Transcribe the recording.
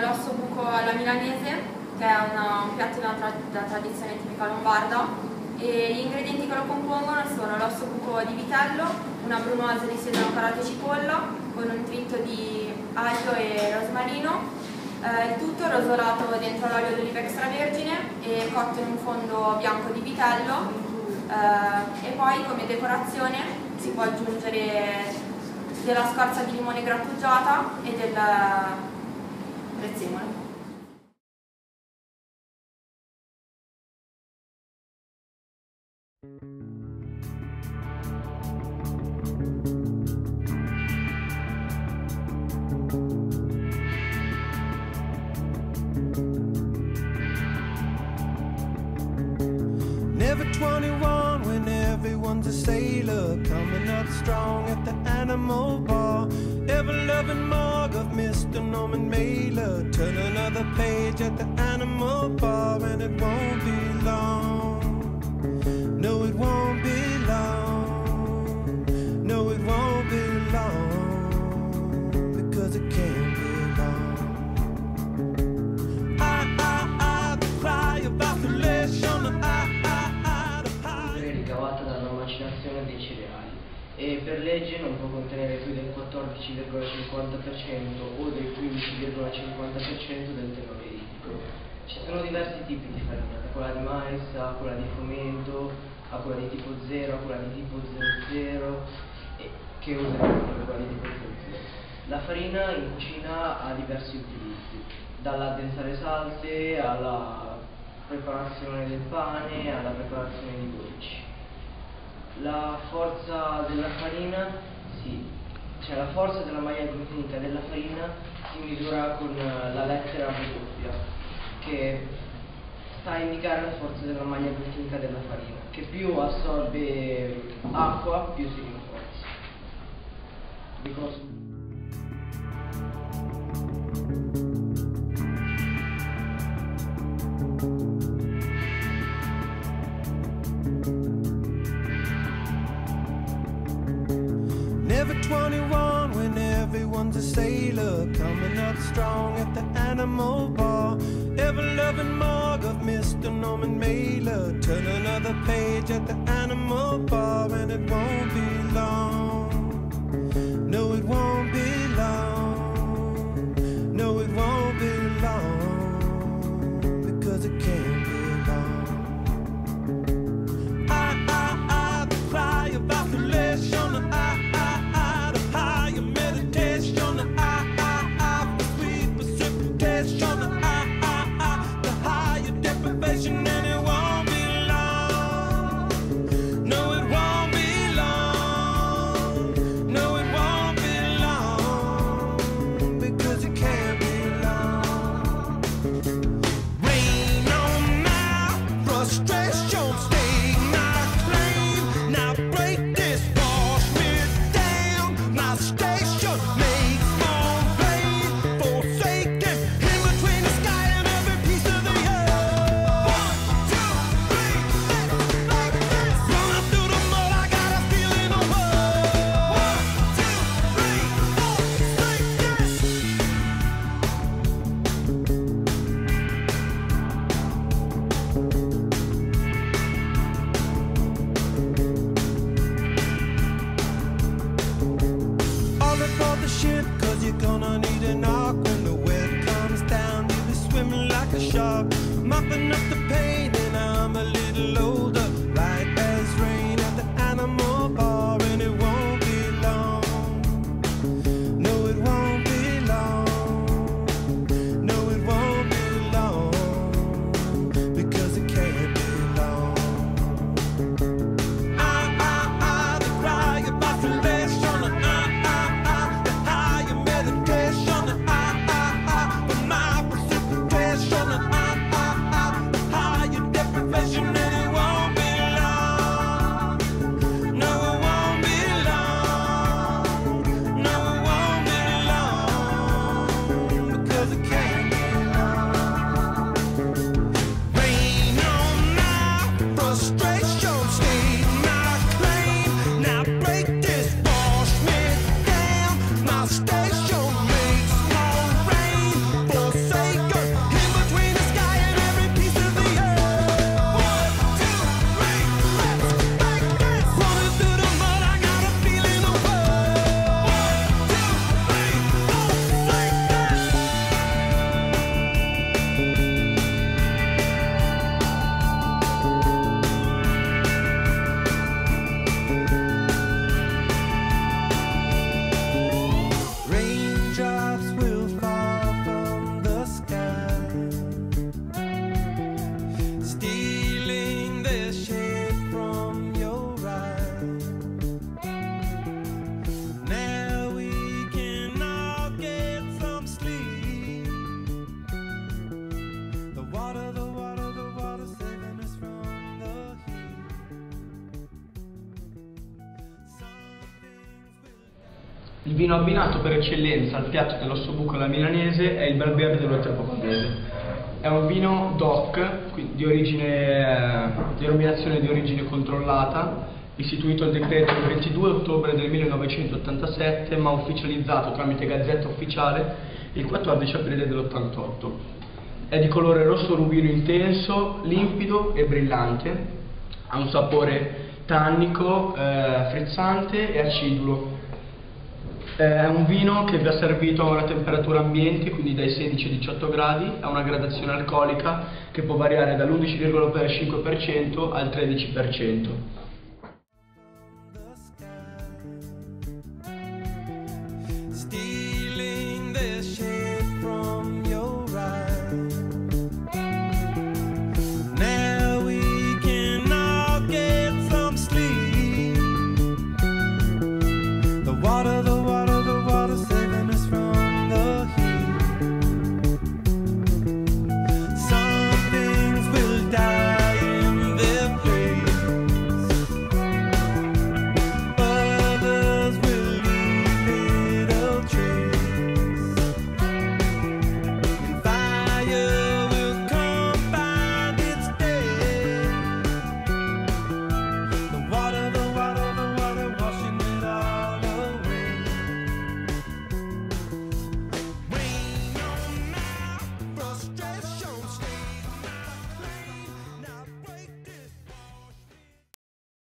l'osso buco alla milanese, che è una, un piatto da, da tradizione tipica lombarda, e gli ingredienti che lo compongono sono l'osso buco di vitello, una brunoise di sedano carato e cipolla, con un tritto di aglio e rosmarino, eh, il tutto rosolato dentro l'olio d'oliva extravergine e cotto in un fondo bianco di vitello. Eh, e poi come decorazione si può aggiungere della scorza di limone grattugiata e del prezzemolo. Never 21 when everyone's a sailor Coming up strong at the animal bar Ever loving mug of Mr. Norman Turn page at the animal bar And it won't be per legge non può contenere più del 14,50% o del 15,50% del tenore idrico. Ci sono diversi tipi di farina, da quella di mais a quella di frumento, a quella di tipo 0, a quella di tipo 00 e che usiamo per quella di tipo 00. La farina in cucina ha diversi utilizzi, dall'addensare salse alla preparazione del pane, alla preparazione di dolci. La forza della farina, sì, cioè la forza della maglia glutenica della farina si misura con eh, la lettera doppia, che sta a indicare la forza della maglia glutenica della farina, che più assorbe acqua più si rinforza. Never 21 when everyone's a sailor Coming up strong at the animal bar Ever loving mug of Mr. Norman Mailer Turn another page at the animal bar up the Il vino abbinato per eccellenza al piatto dell'ossobuco alla milanese è il Balberde dell'Oltre Pompese. È un vino DOC, di origine, eh, denominazione di origine controllata, istituito il decreto il 22 ottobre del 1987 ma ufficializzato tramite gazzetta ufficiale il 14 aprile dell'88. È di colore rosso rubino intenso, limpido e brillante, ha un sapore tannico, eh, frizzante e acidulo. È un vino che va servito a una temperatura ambiente, quindi dai 16 ai 18 gradi, ha una gradazione alcolica che può variare dall'11,5% al 13%.